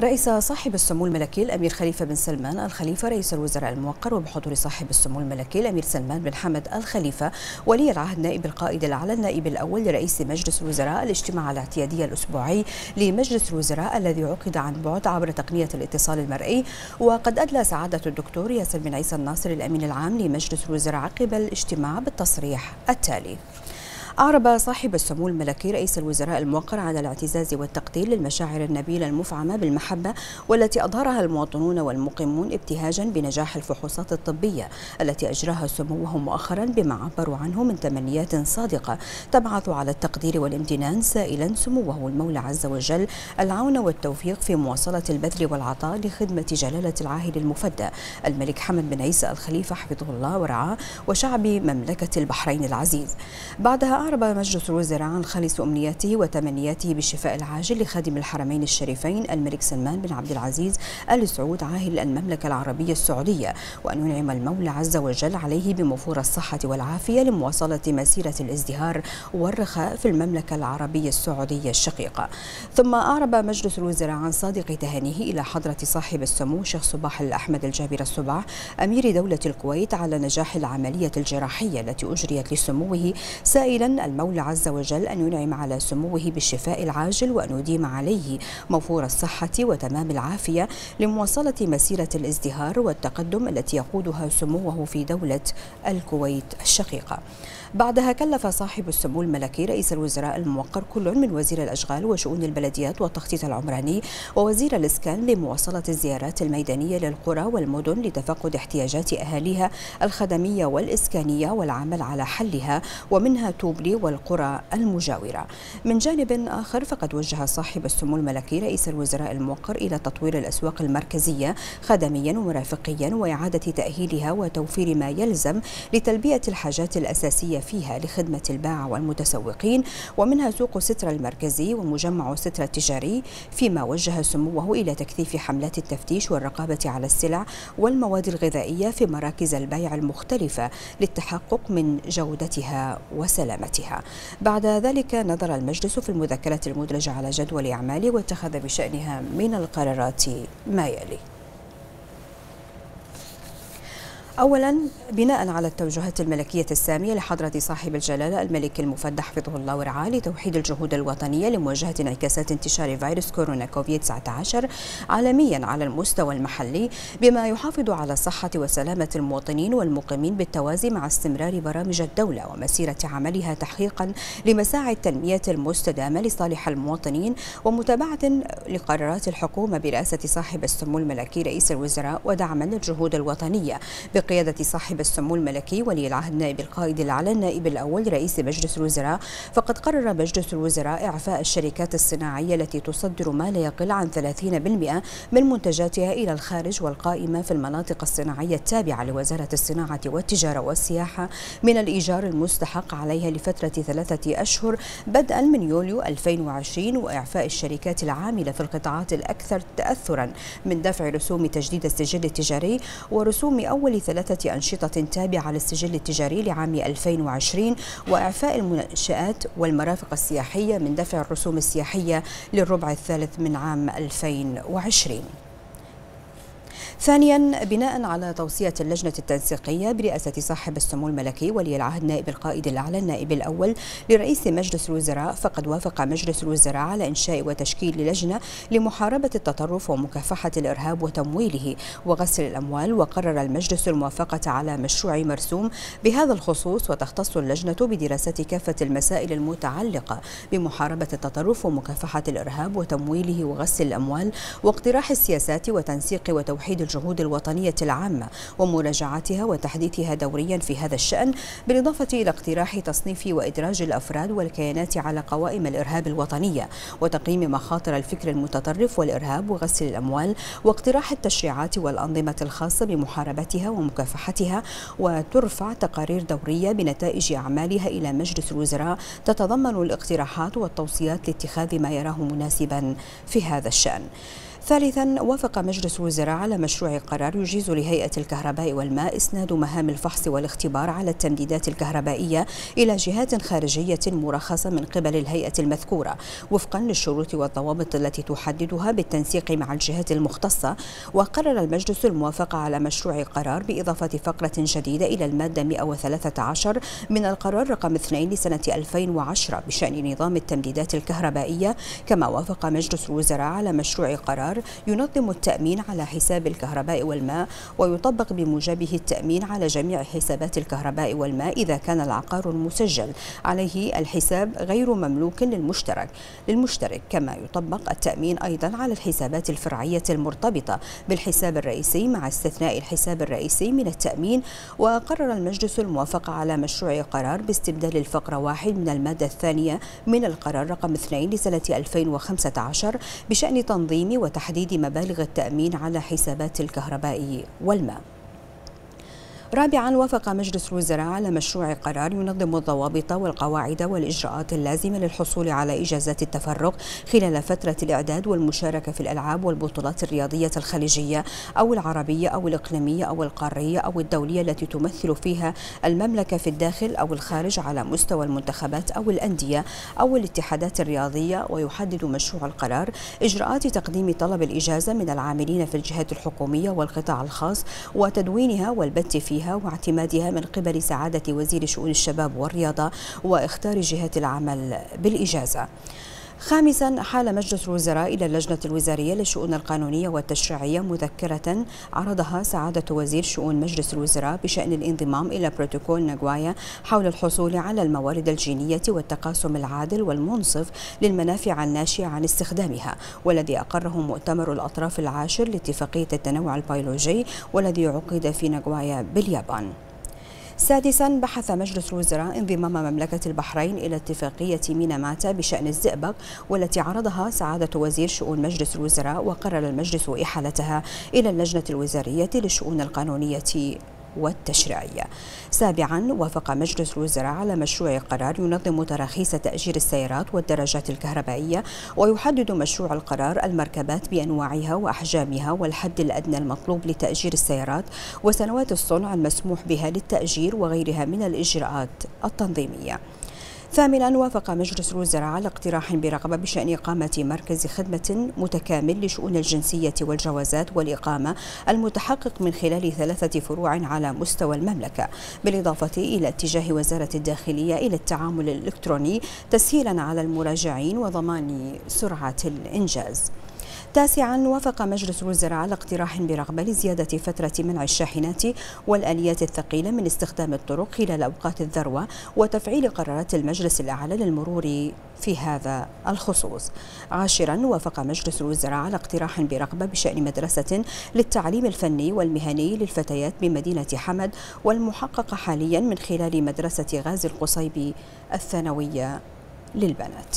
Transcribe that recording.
رئيس صاحب السمو الملكي الأمير خليفة بن سلمان الخليفة رئيس الوزراء الموقر وبحضور صاحب السمو الملكي الأمير سلمان بن حمد الخليفة ولي العهد نائب القائد الأعلى النائب الأول لرئيس مجلس الوزراء الاجتماع الاعتيادي الأسبوعي لمجلس الوزراء الذي عقد عن بعد عبر تقنية الاتصال المرئي وقد أدلى سعادة الدكتور ياسر بن عيسى الناصر الأمين العام لمجلس الوزراء عقب الاجتماع بالتصريح التالي. أعرب صاحب السمو الملكي رئيس الوزراء الموقر على الاعتزاز والتقدير للمشاعر النبيلة المفعمة بالمحبة والتي أظهرها المواطنون والمقيمون ابتهاجا بنجاح الفحوصات الطبية التي أجراها سموه مؤخرا بما عبروا عنه من تمنيات صادقة تبعث على التقدير والامتنان سائلا سموه المولى عز وجل العون والتوفيق في مواصلة البذل والعطاء لخدمة جلالة العاهل المفدى الملك حمد بن عيسى الخليفة حفظه الله ورعاه وشعب مملكة البحرين العزيز. بعدها أعرب مجلس الوزراء عن خالص أمنياته وتمنياته بالشفاء العاجل لخادم الحرمين الشريفين الملك سلمان بن عبد العزيز آل سعود عاهل المملكة العربية السعودية وأن ينعم المولى عز وجل عليه بموفور الصحة والعافية لمواصلة مسيرة الازدهار والرخاء في المملكة العربية السعودية الشقيقة. ثم أعرب مجلس الوزراء عن صادق تهانيه إلى حضرة صاحب السمو شيخ صباح الأحمد الجابر الصباح أمير دولة الكويت على نجاح العملية الجراحية التي أجريت لسموه سائلا المولى عز وجل أن ينعم على سموه بالشفاء العاجل وأن يديم عليه موفور الصحة وتمام العافية لمواصلة مسيرة الازدهار والتقدم التي يقودها سموه في دولة الكويت الشقيقة. بعدها كلف صاحب السمو الملكي رئيس الوزراء الموقر كل من وزير الأشغال وشؤون البلديات والتخطيط العمراني ووزير الإسكان لمواصلة الزيارات الميدانية للقرى والمدن لتفقد احتياجات أهاليها الخدمية والإسكانية والعمل على حلها ومنها توبلي والقرى المجاورة. من جانب آخر فقد وجه صاحب السمو الملكي رئيس الوزراء الموقر إلى تطوير الأسواق المركزية خدميا ومرافقيا وإعادة تأهيلها وتوفير ما يلزم لتلبية الحاجات الأساسية فيها لخدمة الباعة والمتسوقين. ومنها سوق سترة المركزي ومجمع سترة التجاري فيما وجه سموه إلى تكثيف حملات التفتيش والرقابة على السلع والمواد الغذائية في مراكز البيع المختلفة للتحقق من جودتها وسلامتها. بعد ذلك نظر المجلس في المذكرة المدرجة على جدول أعماله واتخذ بشأنها من القرارات ما يلي. أولا بناء على التوجهات الملكية السامية لحضرة صاحب الجلالة الملك المفدى حفظه الله ورعاه لتوحيد الجهود الوطنية لمواجهة انعكاسات انتشار فيروس كورونا كوفيد 19 عالميا على المستوى المحلي بما يحافظ على صحة وسلامة المواطنين والمقيمين بالتوازي مع استمرار برامج الدولة ومسيرة عملها تحقيقا لمساعي التنمية المستدامة لصالح المواطنين ومتابعة لقرارات الحكومة برئاسة صاحب السمو الملكي رئيس الوزراء ودعما للجهود الوطنية بقيادة صاحب السمو الملكي ولي العهد نائب القائد الأعلى النائب الأول رئيس مجلس الوزراء فقد قرر مجلس الوزراء إعفاء الشركات الصناعية التي تصدر ما لا يقل عن 30% من منتجاتها إلى الخارج والقائمة في المناطق الصناعية التابعة لوزارة الصناعة والتجارة والسياحة. من الإيجار المستحق عليها لفترة ثلاثة أشهر بدءا من يوليو 2020 وإعفاء الشركات العاملة في القطاعات الأكثر تأثرا من دفع رسوم تجديد السجل التجاري ورسوم أول ثلاثة أنشطة تابعة للسجل التجاري لعام 2020 وإعفاء المنشآت والمرافق السياحية من دفع الرسوم السياحية للربع الثالث من عام 2020 ثانيا بناء على توصية اللجنة التنسيقية برئاسة صاحب السمو الملكي ولي العهد نائب القائد الأعلى النائب الأول لرئيس مجلس الوزراء فقد وافق مجلس الوزراء على إنشاء وتشكيل لجنة لمحاربة التطرف ومكافحة الإرهاب وتمويله وغسل الأموال وقرر المجلس الموافقة على مشروع مرسوم بهذا الخصوص وتختص اللجنة بدراسة كافة المسائل المتعلقة بمحاربة التطرف ومكافحة الإرهاب وتمويله وغسل الأموال واقتراح السياسات وتنسيق وتوحيد الجهود الوطنية العامة ومراجعتها وتحديثها دوريا في هذا الشأن بالإضافة إلى اقتراح تصنيف وإدراج الأفراد والكيانات على قوائم الإرهاب الوطنية وتقييم مخاطر الفكر المتطرف والإرهاب وغسل الأموال واقتراح التشريعات والأنظمة الخاصة بمحاربتها ومكافحتها وترفع تقارير دورية بنتائج أعمالها إلى مجلس الوزراء تتضمن الاقتراحات والتوصيات لاتخاذ ما يراه مناسبا في هذا الشأن. ثالثا وافق مجلس الوزراء على مشروع قرار يجيز لهيئة الكهرباء والماء إسناد مهام الفحص والاختبار على التمديدات الكهربائية إلى جهات خارجية مرخصة من قبل الهيئة المذكورة وفقا للشروط والضوابط التي تحددها بالتنسيق مع الجهات المختصة. وقرر المجلس الموافقة على مشروع قرار بإضافة فقرة جديدة إلى المادة 113 من القرار رقم 2 لسنة 2010 بشأن نظام التمديدات الكهربائية. كما وافق مجلس الوزراء على مشروع قرار ينظم التأمين على حساب الكهرباء والماء ويطبق بموجبه التأمين على جميع حسابات الكهرباء والماء إذا كان العقار المسجل عليه الحساب غير مملوك للمشترك. للمشترك كما يطبق التأمين أيضا على الحسابات الفرعية المرتبطة بالحساب الرئيسي مع استثناء الحساب الرئيسي من التأمين. وقرر المجلس الموافقة على مشروع قرار باستبدال الفقرة واحد من المادة الثانية من القرار رقم 2 لسنة 2015 بشأن تنظيم وتحديد مبالغ التأمين على حسابات الكهرباء والماء. رابعا وافق مجلس الوزراء على مشروع قرار ينظم الضوابط والقواعد والإجراءات اللازمة للحصول على إجازات التفرغ خلال فترة الإعداد والمشاركة في الألعاب والبطولات الرياضية الخليجية أو العربية أو الإقليمية أو القارية أو الدولية التي تمثل فيها المملكة في الداخل أو الخارج على مستوى المنتخبات أو الأندية أو الاتحادات الرياضية. ويحدد مشروع القرار إجراءات تقديم طلب الإجازة من العاملين في الجهات الحكومية والقطاع الخاص وتدوينها والبت فيها تنفيذها واعتمادها من قبل سعادة وزير شؤون الشباب والرياضة واختار جهات العمل بالإجازة. خامسا حال مجلس الوزراء إلى اللجنة الوزارية للشؤون القانونية والتشريعية مذكرة عرضها سعادة وزير شؤون مجلس الوزراء بشأن الانضمام إلى بروتوكول ناغويا حول الحصول على الموارد الجينية والتقاسم العادل والمنصف للمنافع الناشئة عن استخدامها والذي أقره مؤتمر الأطراف العاشر لاتفاقية التنوع البيولوجي والذي عقد في ناغويا باليابان. سادسا بحث مجلس الوزراء انضمام مملكة البحرين إلى اتفاقية ميناماتا بشأن الزئبق والتي عرضها سعادة وزير شؤون مجلس الوزراء وقرر المجلس إحالتها إلى اللجنة الوزارية للشؤون القانونية. والتشريعية. سابعا وافق مجلس الوزراء على مشروع قرار ينظم تراخيص تأجير السيارات والدراجات الكهربائية ويحدد مشروع القرار المركبات بأنواعها وأحجامها والحد الأدنى المطلوب لتأجير السيارات وسنوات الصنع المسموح بها للتأجير وغيرها من الإجراءات التنظيمية. ثامنا وافق مجلس الوزراء على اقتراح برغبة بشأن إقامة مركز خدمة متكامل لشؤون الجنسية والجوازات والإقامة المتحقق من خلال ثلاثة فروع على مستوى المملكة بالإضافة إلى اتجاه وزارة الداخلية إلى التعامل الإلكتروني تسهيلا على المراجعين وضمان سرعة الإنجاز. تاسعا وافق مجلس الوزراء على اقتراح برغبة لزيادة فترة منع الشاحنات والآليات الثقيلة من استخدام الطرق خلال أوقات الذروة وتفعيل قرارات المجلس الأعلى للمرور في هذا الخصوص. عاشرا وافق مجلس الوزراء على اقتراح برغبة بشأن مدرسة للتعليم الفني والمهني للفتيات بمدينة حمد والمحققة حاليا من خلال مدرسة غازي القصيبي الثانوية للبنات.